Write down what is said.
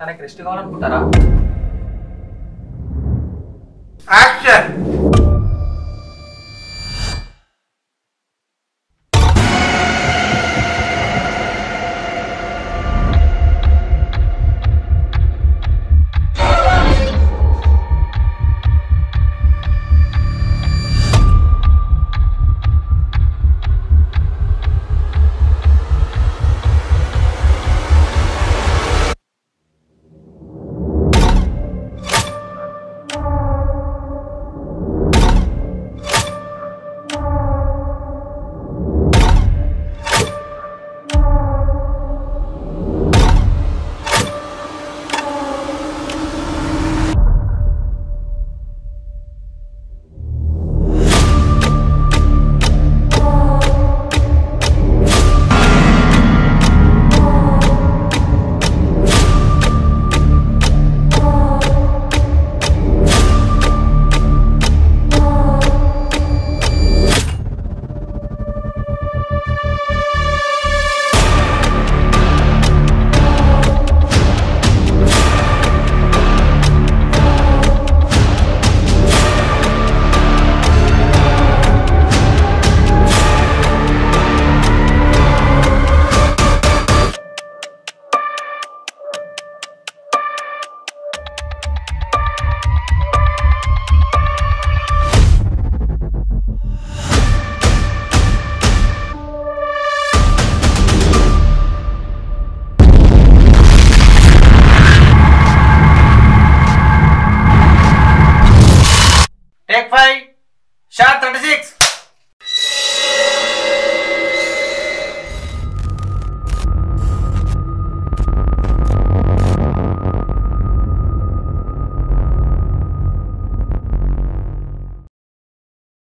తనకి రెస్ట్ కావాలనుకుంటారా? শেখ ভাই